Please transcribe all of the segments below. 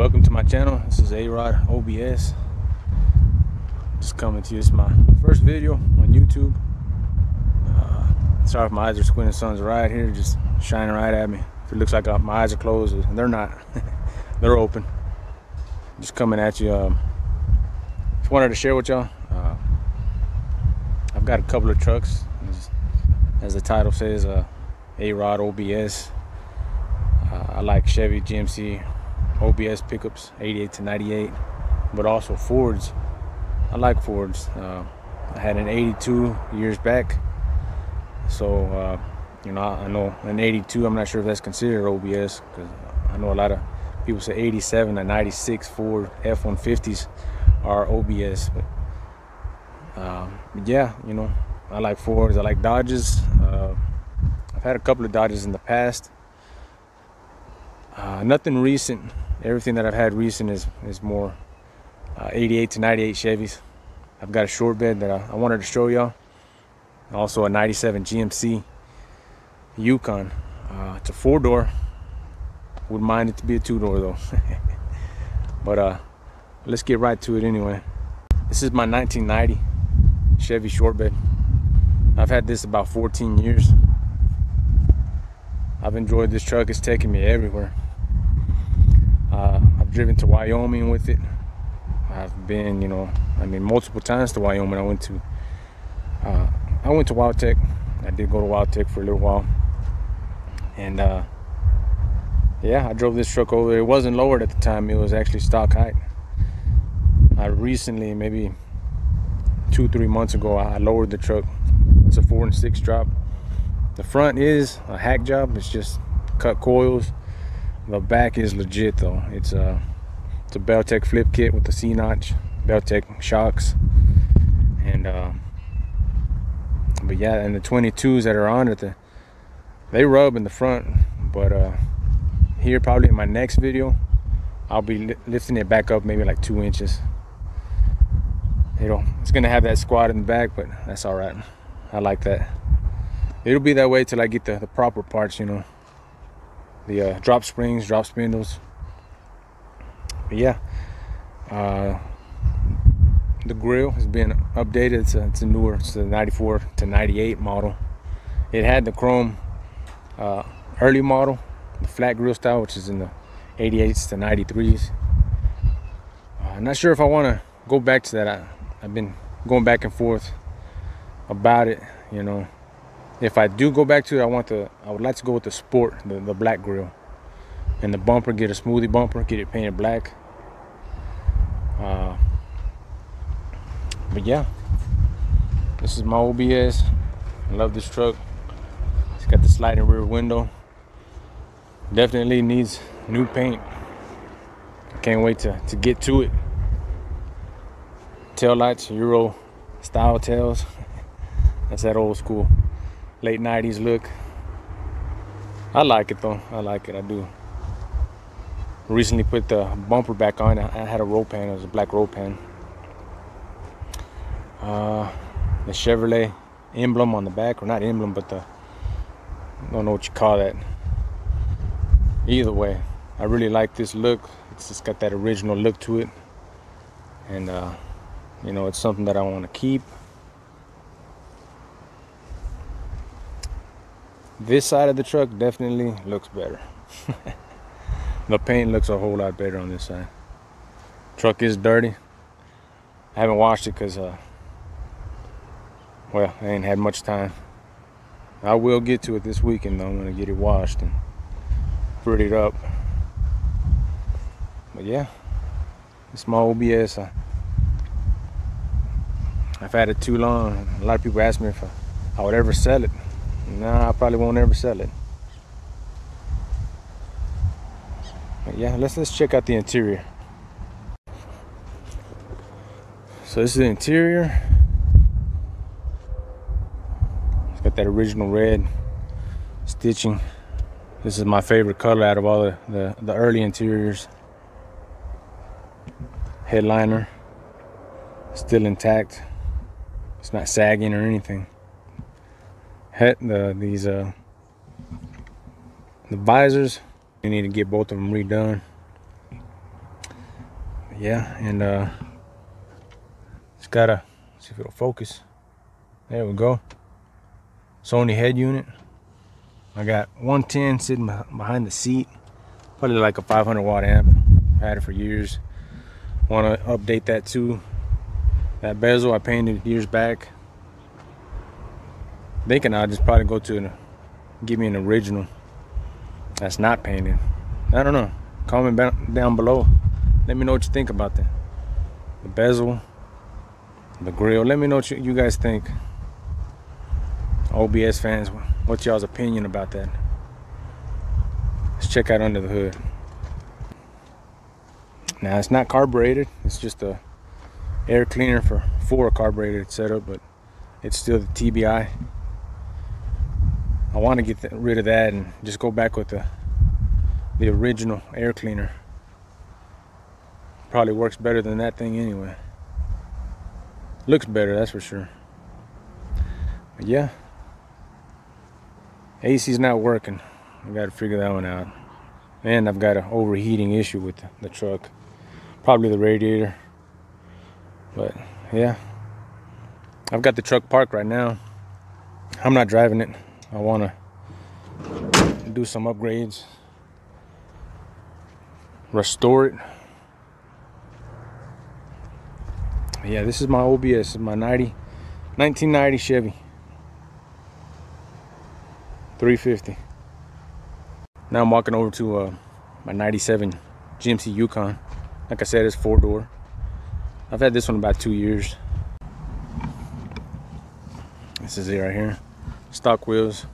welcome to my channel. This is A-Rod OBS just coming to you. Is my first video on YouTube. Uh, sorry if my eyes are squinting sun's right here just shining right at me. If it looks like uh, my eyes are closed. They're not. They're open. Just coming at you um, just wanted to share with y'all. Uh, I've got a couple of trucks. As, as the title says uh, A-Rod OBS uh, I like Chevy GMC OBS pickups, 88 to 98, but also Fords. I like Fords. Uh, I had an 82 years back, so uh, you know I, I, know an 82. I'm not sure if that's considered OBS because I know a lot of people say 87 and 96 Ford F-150s are OBS. But, um, yeah, you know I like Fords. I like Dodges. Uh, I've had a couple of Dodges in the past. Uh, nothing recent everything that I've had recent is is more uh, 88 to 98 Chevys. I've got a short bed that I, I wanted to show y'all. Also a 97 GMC Yukon. Uh, it's a four door. Wouldn't mind it to be a two door though. but uh, let's get right to it anyway. This is my 1990 Chevy short bed. I've had this about 14 years. I've enjoyed this truck. It's taken me everywhere. I've driven to Wyoming with it. I've been, you know, I mean, multiple times to Wyoming. I went to, uh, I went to WyoTech. I did go to WyoTech for a little while, and uh, yeah, I drove this truck over. It wasn't lowered at the time. It was actually stock height. I recently, maybe two, three months ago, I lowered the truck. It's a four and six drop. The front is a hack job. It's just cut coils the back is legit though. It's a it's a Belltech flip kit with the C notch, Belltech shocks, and uh, but yeah, and the 22s that are on it, the, they rub in the front. But uh, here, probably in my next video, I'll be li lifting it back up maybe like two inches. Know, it's gonna have that squat in the back, but that's all right. I like that. It'll be that way till I get the, the proper parts, you know the uh, drop springs, drop spindles. But yeah, uh, the grill has been updated. It's a, it's a newer, it's a 94 to 98 model. It had the chrome uh, early model, the flat grill style, which is in the 88s to 93s. Uh, I'm not sure if I want to go back to that. I, I've been going back and forth about it, you know if I do go back to it, I want the I would like to go with the sport, the, the black grill. And the bumper, get a smoothie bumper, get it painted black. Uh, but yeah, this is my OBS. I love this truck. It's got the sliding rear window. Definitely needs new paint. Can't wait to, to get to it. Tail lights, Euro style tails. That's that old school late 90s look. I like it though. I like it. I do. Recently put the bumper back on. I had a roll pan. It was a black roll pan. Uh, the Chevrolet emblem on the back, or not emblem, but the I don't know what you call that. Either way, I really like this look. It's just got that original look to it, and uh, you know, it's something that I want to keep. This side of the truck definitely looks better. The paint looks a whole lot better on this side. Truck is dirty. I haven't washed it because uh, well I ain't had much time. I will get to it this weekend though. I'm gonna get it washed and prettied up. But yeah it's my OBS I, I've had it too long. A lot of people ask me if I, I would ever sell it Nah, I probably won't ever sell it. But yeah, let's let's check out the interior. So this is the interior. It's got that original red stitching. This is my favorite color out of all the, the, the early interiors. Headliner, still intact. It's not sagging or anything head the these uh the visors you need to get both of them redone yeah, and uh, just gotta see if it'll focus. There we go. Sony head unit. I got 110 sitting behind the seat. Probably like a 500 watt amp. Had it for years. Want to update that too. That bezel I painted years back. Thinking I'll just probably go to give me an original that's not painted. I don't know. Comment down below. Let me know what you think about that. The bezel, the grill. Let me know what you guys think. OBS fans, what's y'all's opinion about that? Let's check out under the hood. Now it's not carbureted. It's just a air cleaner for for a carbureted setup, but it's still the TBI. I want to get rid of that and just go back with the the original air cleaner. Probably works better than that thing anyway. Looks better, that's for sure. But yeah. AC's not working. I gotta figure that one out. And I've got an overheating issue with the truck. Probably the radiator. But yeah. I've got the truck parked right now. I'm not driving it. I wanna do some upgrades. Restore it. yeah, this is my OBS, my 90, 1990 Chevy. 350. Now I'm walking over to uh, my 97 GMC Yukon. Like I said, it's four door. I've had this one about two years. This is it right here. Stock wheels.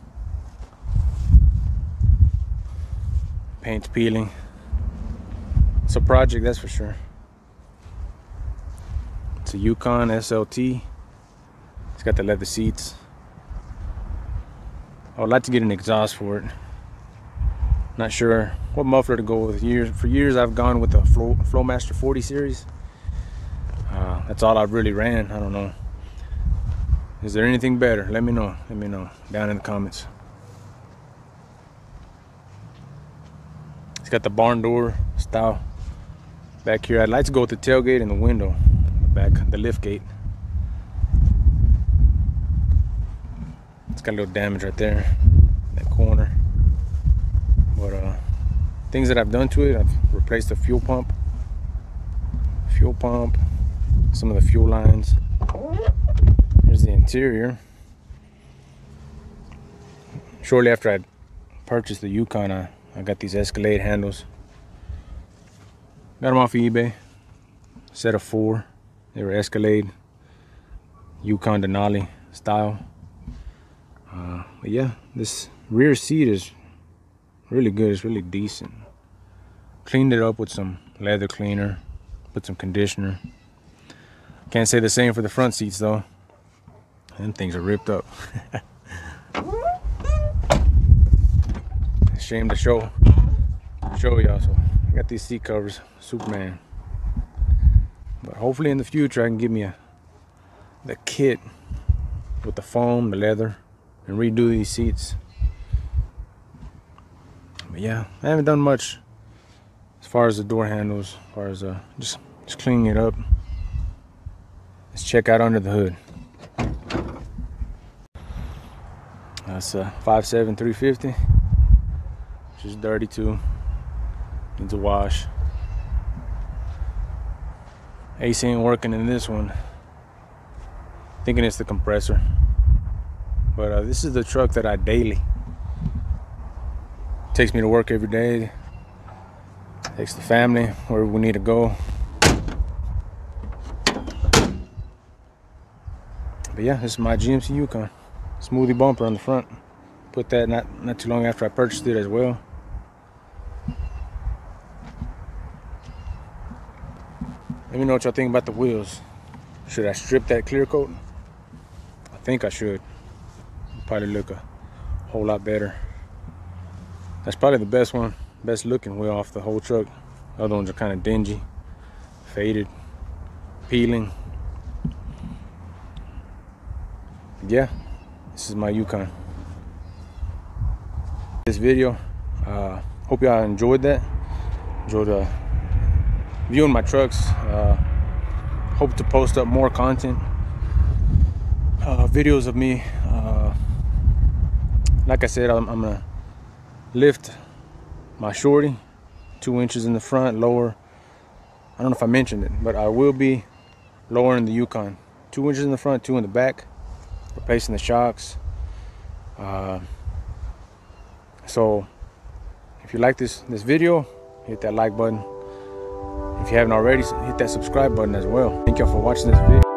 Paint's peeling. It's a project, that's for sure. It's a Yukon SLT. It's got the leather seats. I would like to get an exhaust for it. Not sure what muffler to go with. Years for years I've gone with the Flow, Flowmaster 40 series. Uh, that's all I've really ran. I don't know. Is there anything better? Let me know. Let me know down in the comments. It's got the barn door style back here. I'd like to go with the tailgate and the window back the lift gate it's got a little damage right there that corner but uh things that I've done to it I've replaced the fuel pump fuel pump some of the fuel lines the interior shortly after I purchased the Yukon I, I got these Escalade handles got them off of eBay set of four they were Escalade, Yukon Denali style. Uh, but yeah, this rear seat is really good. It's really decent. Cleaned it up with some leather cleaner, put some conditioner. Can't say the same for the front seats though. And things are ripped up. Shame to show show y'all. So I got these seat covers, Superman. But hopefully in the future I can give me a the kit with the foam, the leather, and redo these seats. But yeah, I haven't done much as far as the door handles, as far as uh, just just cleaning it up. Let's check out under the hood. That's a 5.7 350. Just dirty too. Needs a wash. AC ain't working in this one. Thinking it's the compressor. But uh, this is the truck that I daily. Takes me to work every day. Takes the family wherever we need to go. But yeah, this is my GMC Yukon. Smoothie bumper on the front. Put that not, not too long after I purchased it as well. Let me know what y'all think about the wheels. Should I strip that clear coat? I think I should. Probably look a whole lot better. That's probably the best one, best looking wheel off the whole truck. The other ones are kind of dingy, faded, peeling. Yeah, this is my Yukon. This video, uh, hope y'all enjoyed that. Enjoyed uh, viewing my trucks. Uh, hope to post up more content, uh, videos of me. Uh, like I said, I'm, I'm gonna lift my shorty two inches in the front, lower. I don't know if I mentioned it, but I will be lowering the Yukon. Two inches in the front, two in the back, replacing the shocks. Uh, so if you like this this video, hit that like button. If you haven't already, hit that subscribe button as well. Thank y'all for watching this video.